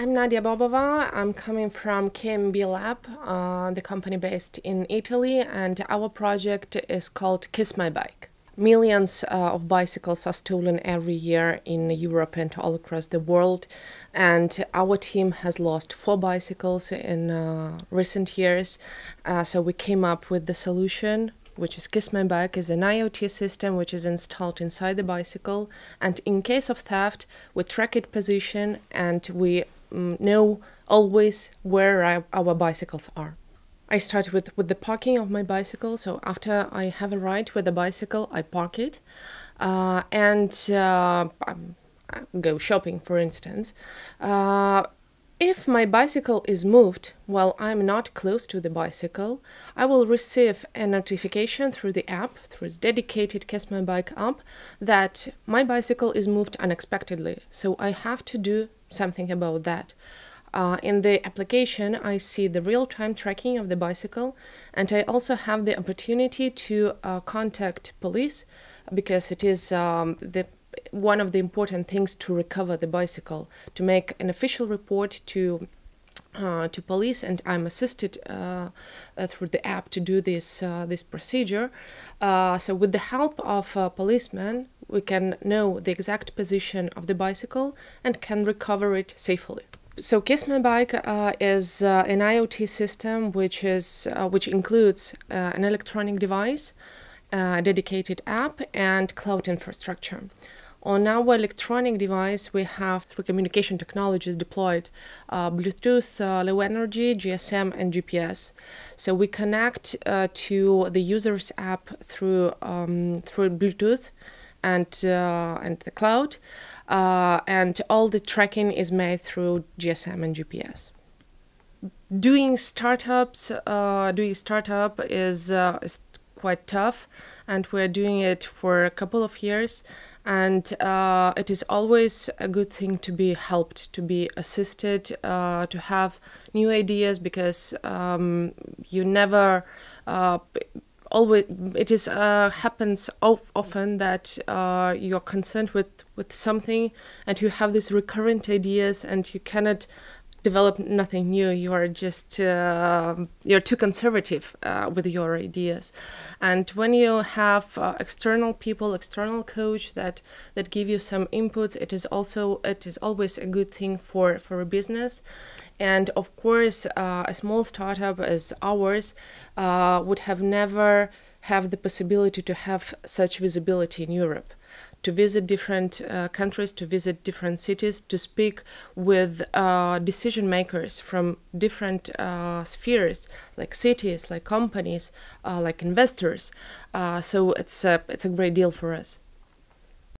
I'm Nadia Bobova. I'm coming from KMB Lab, uh, the company based in Italy, and our project is called Kiss My Bike. Millions uh, of bicycles are stolen every year in Europe and all across the world, and our team has lost four bicycles in uh, recent years. Uh, so we came up with the solution which is Kiss My Bike, is an IoT system which is installed inside the bicycle. And in case of theft, we track its position and we know always where our, our bicycles are. I start with, with the parking of my bicycle. So after I have a ride with the bicycle, I park it. Uh, and uh, go shopping, for instance. Uh, if my bicycle is moved while I'm not close to the bicycle, I will receive a notification through the app, through the dedicated Kiss My Bike app, that my bicycle is moved unexpectedly. So I have to do something about that. Uh, in the application, I see the real-time tracking of the bicycle, and I also have the opportunity to uh, contact police because it is um, the one of the important things to recover the bicycle, to make an official report to uh, to police, and I'm assisted uh, uh, through the app to do this uh, this procedure. Uh, so, with the help of a policeman, we can know the exact position of the bicycle and can recover it safely. So, Kiss My Bike uh, is an IoT system which is which includes an electronic device, a dedicated app, and cloud infrastructure. On our electronic device, we have three communication technologies deployed uh, Bluetooth, uh, low energy, GSM, and GPS. So we connect uh, to the user's app through, um, through Bluetooth and, uh, and the cloud, uh, and all the tracking is made through GSM and GPS doing startups uh, doing startup is, uh, is quite tough and we're doing it for a couple of years and uh, it is always a good thing to be helped to be assisted uh, to have new ideas because um, you never always it is uh, happens often that uh, you're concerned with with something and you have these recurrent ideas and you cannot develop nothing new. You are just uh, you're too conservative uh, with your ideas, and when you have uh, external people, external coach that that give you some inputs, it is also it is always a good thing for for a business. And of course, uh, a small startup as ours uh, would have never have the possibility to have such visibility in Europe to visit different uh, countries, to visit different cities, to speak with uh, decision makers from different uh, spheres, like cities, like companies, uh, like investors. Uh, so it's a, it's a great deal for us.